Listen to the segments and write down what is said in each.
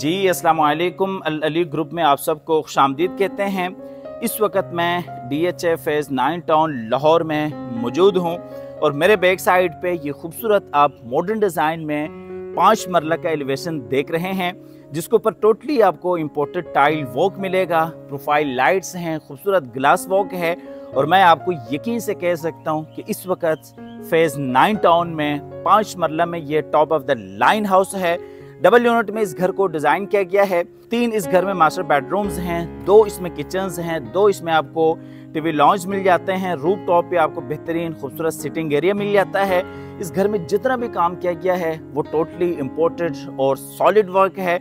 जी, अस्सलाम अल अली ग्रुप में आप सबको खुशामदीद कहते हैं। इस वक्त मैं D H A phase nine town Lahore में मौजूद हूँ और मेरे बैक साइड पे ये खूबसूरत आप मॉडर्न डिज़ाइन में पाँच मरला का एलिवेशन देख रहे हैं, जिसके ऊपर टोटली आपको इम्पोर्टेड टाइल वॉक मिलेगा प्रोफ़ाइल लाइट्स हैं, खूबसूरत ग्लास वॉक है और मैं आपको यकीन से कह सकता हूँ कि इस वक्त फ़ेज़ नाइन टाउन में पाँच मरला में ये top of the line house है। डबल यूनिट में इस घर को डिज़ाइन किया गया है। तीन इस घर में मास्टर बेडरूम्स हैं, दो इसमें किचन हैं, दो इसमें आपको टीवी लॉन्च मिल जाते हैं रूप टॉप पे आपको बेहतरीन खूबसूरत सिटिंग एरिया मिल जाता है। इस घर में जितना भी काम किया गया है, वो टोटली इम्पोर्टेड और सॉलिड वर्क है।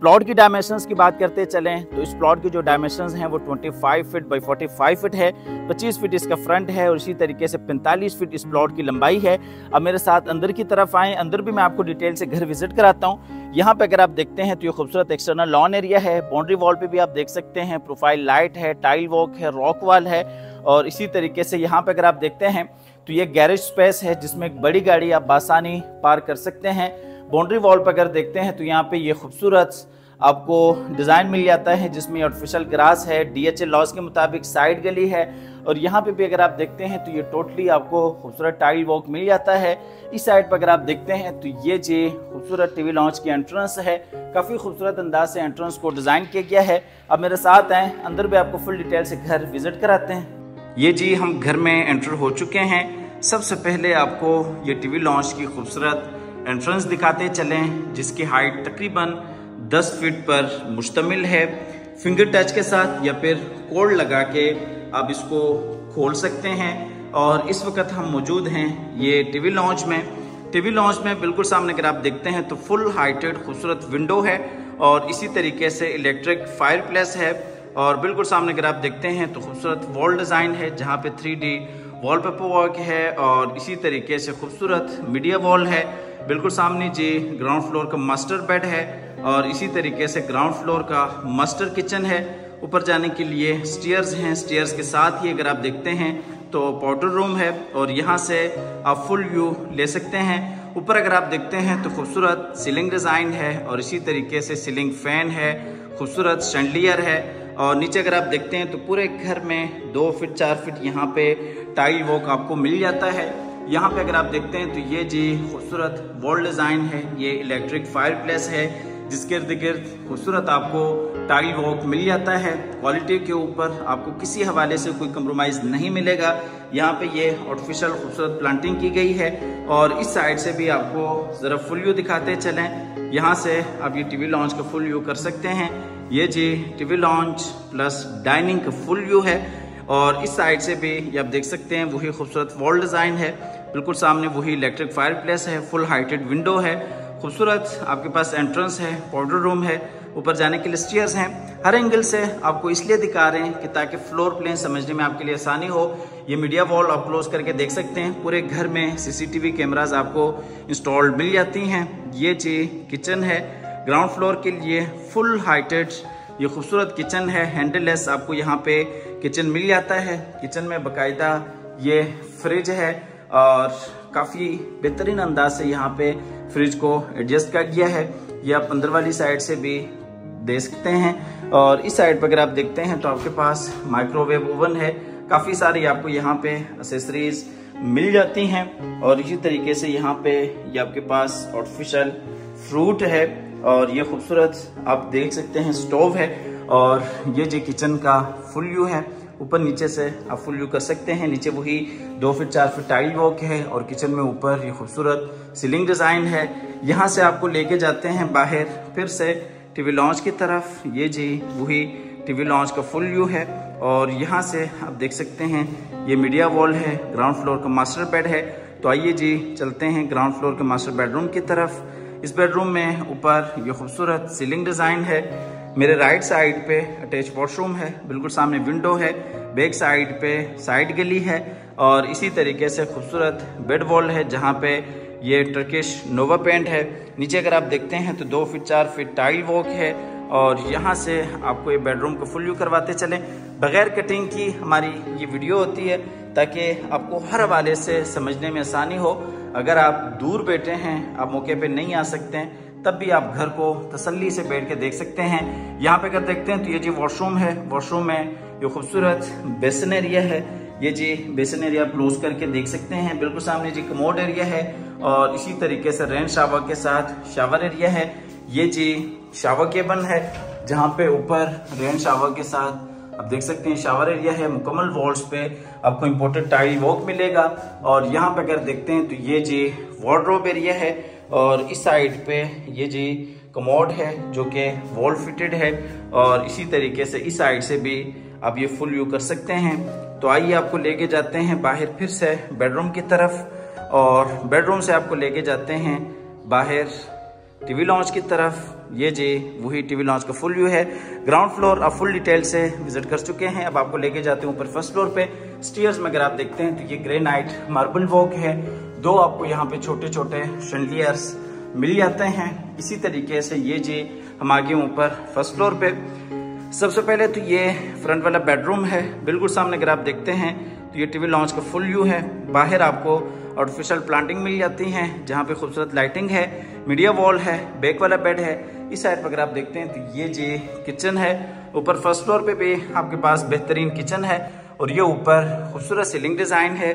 प्लॉट की डायमेंशंस की बात करते चलें तो इस प्लॉट की जो डायमेंशंस हैं वो 25 फीट बाई 45 फीट है 25 फीट इसका फ्रंट है और इसी तरीके से 45 फीट इस प्लॉट की लंबाई है। अब मेरे साथ अंदर की तरफ़ आएँ, अंदर भी मैं आपको डिटेल से घर विज़िट कराता हूँ। यहाँ पे अगर आप देखते हैं तो ये खूबसूरत एक्सटर्नल लॉन एरिया है बाउंड्री वॉल पर भी आप देख सकते हैं प्रोफ़ाइल लाइट है टाइल वॉक है रॉक वॉल है और इसी तरीके से यहाँ पर अगर आप देखते हैं तो ये गैरेज स्पेस है जिसमें एक बड़ी गाड़ी आप बासानी पार कर सकते हैं। बाउंड्री वॉल पर अगर देखते हैं तो यहाँ पे ये खूबसूरत आपको डिज़ाइन मिल जाता है, जिसमें आर्टिफिशियल ग्रास है डीएचए लॉज के मुताबिक साइड गली है। और यहाँ पे भी अगर आप देखते हैं तो ये टोटली आपको खूबसूरत टाइल वॉक मिल जाता है। इस साइड पर अगर आप देखते हैं तो ये जी खूबसूरत टीवी लॉन्च की एंट्रेंस है। काफ़ी खूबसूरत अंदाज से एंट्रेंस को डिज़ाइन किया गया है। अब मेरे साथ हैं, अंदर भी आपको फुल डिटेल से घर विज़िट कराते हैं। ये जी, हम घर में एंटर हो चुके हैं। सबसे पहले आपको ये टीवी लॉन्च की खूबसूरत एंट्रेंस दिखाते चलें, जिसकी हाइट तकरीबन 10 फीट पर मुश्तमिल है। फिंगर टच के साथ या फिर कोड लगा के आप इसको खोल सकते हैं। और इस वक्त हम मौजूद हैं ये टीवी लॉन्च में। टीवी लॉन्च में बिल्कुल सामने अगर आप देखते हैं तो फुल हाइटेड खूबसूरत विंडो है और इसी तरीके से इलेक्ट्रिक फायर प्लेस है। और बिल्कुल सामने अगर आप देखते हैं तो खूबसूरत वॉल डिज़ाइन है, जहाँ पे three D wall paper work है और इसी तरीके से खूबसूरत मीडिया वॉल है। बिल्कुल सामने जी ग्राउंड फ्लोर का मास्टर बेड है और इसी तरीके से ग्राउंड फ्लोर का मास्टर किचन है। ऊपर जाने के लिए स्टेयर्स हैं। स्टेयर्स के साथ ही अगर आप देखते हैं तो पाउडर रूम है और यहाँ से आप फुल व्यू ले सकते हैं। ऊपर अगर आप देखते हैं तो खूबसूरत सीलिंग डिज़ाइन है और इसी तरीके से सीलिंग फ़ैन है। खूबसूरत शैंडलियर है और नीचे अगर आप देखते हैं तो पूरे घर में दो फिट, चार फिट यहाँ पे टाइल वॉक आपको मिल जाता है। यहाँ पे अगर आप देखते हैं तो ये जी खूबसूरत वॉल डिज़ाइन है, ये इलेक्ट्रिक फायर प्लेस है, जिसके इर्द गिर्द खूबसूरत आपको टाइल वॉक मिल जाता है। क्वालिटी के ऊपर आपको किसी हवाले से कोई कम्प्रोमाइज़ नहीं मिलेगा। यहाँ पे ये आर्टिफिशियल खूबसूरत प्लांटिंग की गई है और इस साइड से भी आपको ज़रा फुल व्यू दिखाते चलें। यहाँ से आप ये टीवी लॉन्च का फुल व्यू कर सकते हैं। ये जी टीवी लॉन्च प्लस डाइनिंग का फुल व्यू है। और इस साइड से भी ये आप देख सकते हैं, वही खूबसूरत वॉल डिज़ाइन है। बिल्कुल सामने वही इलेक्ट्रिक फायर प्लेस है फुल हाइटेड विंडो है। खूबसूरत आपके पास एंट्रेंस है पाउडर रूम है, ऊपर जाने के लिए स्टेयर्स हैं। हर एंगल से आपको इसलिए दिखा रहे हैं कि ताकि फ्लोर प्लेन समझने में आपके लिए आसानी हो। ये मीडिया वॉल आप क्लोज करके देख सकते हैं। पूरे घर में सीसीटीवी कैमराज आपको इंस्टॉल्ड मिल जाती हैं। ये जी किचन है। ग्राउंड फ्लोर के लिए फुल हाइटेड ये खूबसूरत किचन है। हैंडललेस आपको यहाँ पे किचन मिल जाता है। किचन में बाकायदा ये फ्रिज है और काफ़ी बेहतरीन अंदाज से यहाँ पे फ्रिज को एडजस्ट कर गया है। ये आप अंदर वाली साइड से भी दे सकते हैं और इस साइड पर अगर आप देखते हैं तो आपके पास माइक्रोवेव ओवन है। काफ़ी सारी आपको यहाँ पे असेसरीज मिल जाती हैं और इसी तरीके से यहाँ पे ये आपके पास आर्टिफिशियल फ्रूट है और ये खूबसूरत आप देख सकते हैं स्टोव है। और ये जो किचन का फुल व्यू है, ऊपर नीचे से आप फुल व्यू कर सकते हैं। नीचे वही दो फिट चार फिट टाइल वॉक है और किचन में ऊपर ये खूबसूरत सीलिंग डिज़ाइन है। यहाँ से आपको लेके जाते हैं बाहर, फिर से टीवी लॉन्च की तरफ़। ये जी वही टीवी लॉन्च का फुल व्यू है और यहाँ से आप देख सकते हैं, ये मीडिया वॉल है ग्राउंड फ्लोर का मास्टर बेड है। तो आइए जी चलते हैं ग्राउंड फ्लोर के मास्टर बेडरूम की तरफ़। इस बेडरूम में ऊपर ये खूबसूरत सीलिंग डिज़ाइन है। मेरे राइट साइड पे अटैच वॉशरूम है, बिल्कुल सामने विंडो है बैक साइड पे साइड गली है और इसी तरीके से खूबसूरत बेड वॉल है जहाँ पे ये टर्किश नोवा पेंट है। नीचे अगर आप देखते हैं तो दो फिट चार फिट टाइल वॉक है और यहाँ से आपको ये बेडरूम को फुल व्यू करवाते चलें। बगैर कटिंग की हमारी ये वीडियो होती है ताकि आपको हर हवाले से समझने में आसानी हो। अगर आप दूर बैठे हैं, आप मौके पे नहीं आ सकते हैं तब भी आप घर को तसल्ली से बैठ के देख सकते हैं। यहाँ पे अगर देखते हैं तो ये जी वॉशरूम है। वॉशरूम में ये खूबसूरत बेसन एरिया है, ये जी बेसन एरिया क्लोज करके देख सकते हैं। बिल्कुल सामने जी कमोड एरिया है और इसी तरीके से रेन शावर के साथ शावर एरिया है। ये जी शावर केबन है, जहाँ पे ऊपर रेन शावर के साथ आप देख सकते हैं शावर एरिया है, मुकम्मल वॉल्स पे आपको इम्पोर्टेड टाइल वॉक मिलेगा। और यहाँ पे अगर देखते हैं तो ये जी वार्ड्रोब एरिया है। और इस साइड पे ये जी कमोड है, जो कि वॉल फिटेड है, और इसी तरीके से इस साइड से भी आप ये फुल व्यू कर सकते हैं। तो आइए आपको लेके जाते हैं बाहर फिर से बेडरूम की तरफ़, और बेडरूम से आपको लेके जाते हैं बाहर टीवी लॉन्च की तरफ़। ये जी, वही टीवी लॉन्च का फुल व्यू है। ग्राउंड फ्लोर आप फुल डिटेल से विज़िट कर चुके हैं। अब आपको लेके जाते हैं ऊपर फ़र्स्ट फ्लोर पे। स्टीयर्स में अगर आप देखते हैं तो ये ग्रे नाइट मार्बल वॉक है। दो आपको यहाँ पे छोटे छोटे शंडलियर्स मिल जाते हैं। इसी तरीके से ये जी हम आगे ऊपर फ़र्स्ट फ्लोर पे। सबसे पहले तो ये फ्रंट वाला बेडरूम है। बिल्कुल सामने अगर आप देखते हैं तो ये टीवी लॉन्च का फुल व्यू है। बाहर आपको आर्टिफिशियल प्लांटिंग मिल जाती हैं, जहाँ पे खूबसूरत लाइटिंग है मीडिया वॉल है बैक वाला बेड है। इस साइड पर अगर आप देखते हैं तो ये जी किचन है। ऊपर फ़र्स्ट फ्लोर पे भी आपके पास बेहतरीन किचन है। और ये ऊपर खूबसूरत सीलिंग डिज़ाइन है।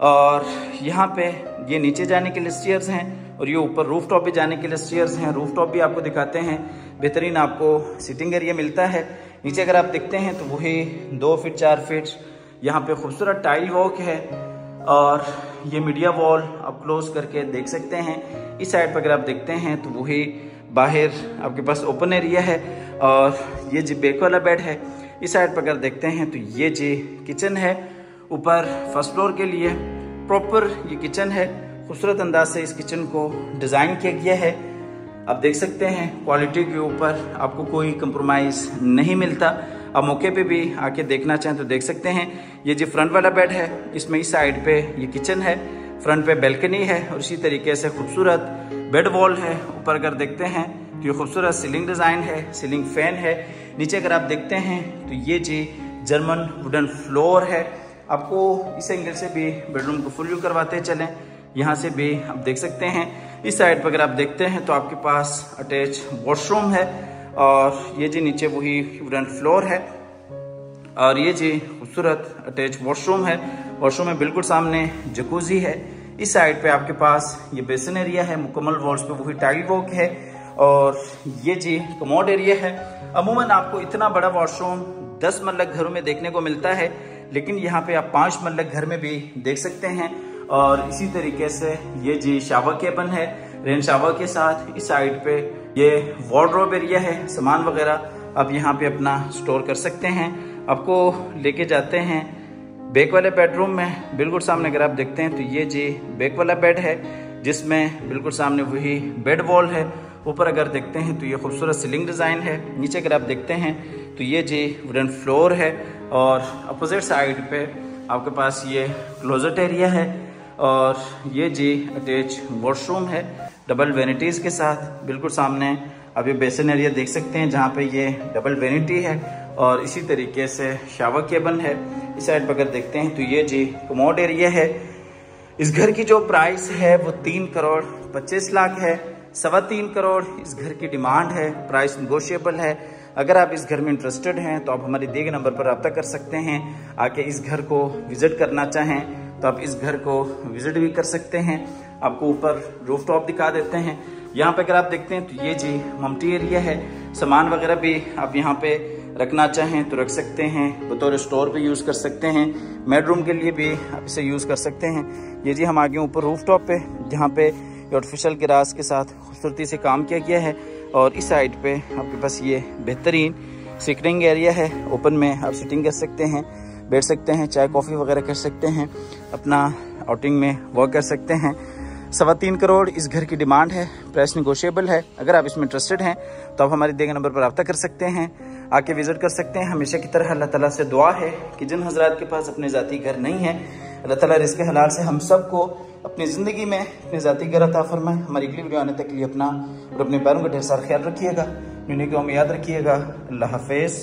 और यहाँ पे ये नीचे जाने के लिए स्टेयर्स हैं और ये ऊपर रूफ टॉप भी जाने के लिए स्टेयर्स हैं। रूफ टॉप भी आपको दिखाते हैं। बेहतरीन आपको सिटिंग एरिया मिलता है। नीचे अगर आप देखते हैं तो वही दो फीट चार फीट यहाँ पे खूबसूरत टाइल वॉक है और ये मीडिया वॉल आप क्लोज करके देख सकते हैं। इस साइड पर अगर आप देखते हैं तो वही बाहर आपके पास ओपन एरिया है और ये जी बेक वाला बेड है। इस साइड पर अगर देखते हैं तो ये जी किचन है। ऊपर फ़र्स्ट फ्लोर के लिए प्रॉपर ये किचन है। खूबसूरत अंदाज से इस किचन को डिज़ाइन किया गया है। आप देख सकते हैं, क्वालिटी के ऊपर आपको कोई कंप्रोमाइज़ नहीं मिलता। आप मौके पे भी आके देखना चाहें तो देख सकते हैं। ये जो फ्रंट वाला बेड है, इसमें इस साइड पे ये किचन है। फ्रंट पे बेल्कनी है और इसी तरीके से खूबसूरत बेड वॉल है। ऊपर अगर देखते हैं तो ये खूबसूरत सीलिंग डिज़ाइन है सीलिंग फ़ैन है। नीचे अगर आप देखते हैं तो ये जी जर्मन वुडन फ्लोर है। आपको इस एंगल से भी बेडरूम को फुल व्यू करवाते चलें। यहाँ से भी आप देख सकते हैं। इस साइड पर अगर आप देखते हैं तो आपके पास अटैच वॉशरूम है और ये जी नीचे वही वुडन फ्लोर है और ये जी खूबसूरत अटैच वॉशरूम है। वॉशरूम में बिल्कुल सामने जकूजी है। इस साइड पे आपके पास ये बेसन एरिया है। मुकम्मल वॉल्स पे वही टाइल वॉक है और ये जी कमोड एरिया है। अमूमन आपको इतना बड़ा वॉशरूम दस मल्लक घरों में देखने को मिलता है। लेकिन यहाँ पे आप पाँच मल्लक घर में भी देख सकते हैं और इसी तरीके से ये जी शावर केबन है। रेन शावर के साथ इस साइड पे ये वार्ड्रोब एरिया है, सामान वगैरह आप यहाँ पे अपना स्टोर कर सकते हैं। आपको लेके जाते हैं बैक वाले बेडरूम में, बिल्कुल सामने अगर आप देखते हैं तो ये जी बैक वाला बेड है, जिसमें बिल्कुल सामने वही बेड वॉल है। ऊपर अगर देखते हैं तो ये खूबसूरत सीलिंग डिज़ाइन है। नीचे अगर आप देखते हैं तो ये जी वुडन फ्लोर है और अपोजिट साइड पे आपके पास ये क्लोजेट एरिया है और ये जी अटैच वॉशरूम है डबल वेनिटीज़ के साथ। बिल्कुल सामने आप ये बेसन एरिया देख सकते हैं जहाँ पे ये डबल वेनिटी है और इसी तरीके से शावर केबल है। इस साइड पर अगर देखते हैं तो ये जी कमोड एरिया है। इस घर की जो प्राइस है वो तीन करोड़ पच्चीस लाख है, सवा तीन करोड़ इस घर की डिमांड है प्राइस निगोशिएबल है। अगर आप इस घर में इंटरेस्टेड हैं तो आप हमारे दिए गए नंबर पर रब्ता कर सकते हैं। आके इस घर को विज़िट करना चाहें तो आप इस घर को विज़िट भी कर सकते हैं। आपको ऊपर रूफ टॉप दिखा देते हैं। यहाँ पे अगर आप देखते हैं तो ये जी ममटी एरिया है। सामान वगैरह भी आप यहाँ पे रखना चाहें तो रख सकते हैं। बतौर स्टोर पे यूज़ कर सकते हैं। बेडरूम के लिए भी आप इसे यूज़ कर सकते हैं। ये जी हम आगे ऊपर रूफ टॉप पे, जहाँ पे आर्टिफिशियल ग्रास के साथ खूबसूरती से काम किया गया है। और इस साइड पे आपके पास ये बेहतरीन सिटिंग एरिया है। ओपन में आप सिटिंग कर सकते हैं, बैठ सकते हैं, चाय, कॉफ़ी वगैरह कर सकते हैं, अपना आउटिंग में वॉक कर सकते हैं। सवा तीन करोड़ इस घर की डिमांड है प्राइस निगोशिएबल है। अगर आप इसमें इंटरेस्टेड हैं तो आप हमारे देगा नंबर पर रब्ता कर सकते हैं, आके विज़िट कर सकते हैं। हमेशा की तरह अल्लाह ताला से दुआ है कि जिन हजरात के पास अपने ज़ाती घर नहीं है अल्लाह ताला रिस्क हलाल से हम सबको अपनी ज़िंदगी में, अपने ज़ाती घर अता फरमाए। हमारी अगली वीडियो आने तक लिए अपना और अपने पैरों का ढेर सारा ख्याल रखिएगा। यूनिक याद रखिएगा। अल्लाह हाफिज़।